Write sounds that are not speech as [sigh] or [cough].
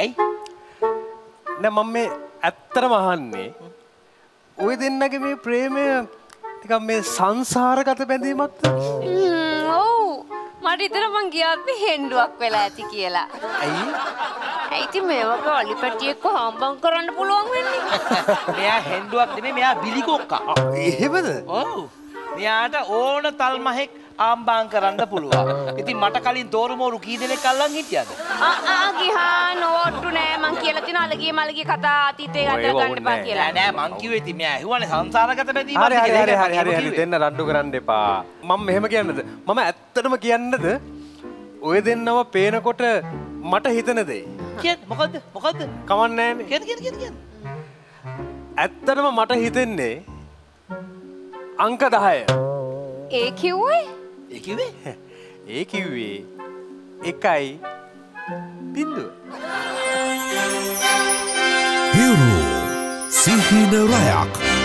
නෑ මම මේ ඇත්තටම අහන්නේ ඔය දෙන්නගේ මේ ප්‍රේමය ටිකක් මේ සංසාරගත බැඳීමක්ද? ඔව් මට ඉතර මං ගියාත් හෙන්ඩුවක් වෙලා ඇති කියලා ඇයි? ඇයිති මේවක අලිපැටියෙක්ව හම්බන් කරන්න පුළුවන් වෙන්නේ [laughs] මෙයා හෙන්ඩුවක් නෙමෙයි මෙයා බිලිකොක්කා. ආ, එහෙමද? ඔව්. මෙයාට ඕන තල්මහෙක් ආම්බාන් කරන්න පුළුවන්. [laughs] ඉතින් මට කලින් තෝරුමෝරු කී දෙනෙක් අල්ලන් හිටියද? ආ ගිහා නොවට්ටු නෑ මං කියලා තින අලගේ මලගේ කතා අතීතේ ගන්න එපා ඕනේ කියලා නෑ නෑ මං කිව්වේ ඉතින් මෙයා ඇහුවානේ සංසාරගත බැඳීමක් හරි හරි කියලා. හරි හරි හරි හරි දෙන්න රණ්ඩු කරන්න එපා. මම මෙහෙම කියන්නද? මම ඇත්තටම කියන්නද? ඔය දෙන්නම පේනකොට මට හිතන දේ. කියන්න මොකද්ද? මොකද්ද? කමන්නේ නෑනේ. කියන්න කියන්න කියන්න. ඇත්තටම මට හිතෙන්නේ අංක 10. ඒ කිව්වේ ඒ කිව්වේ? [laughs] ඒ කිව්වේ එකයි බින්දුව. හිරු සිහින රැයක්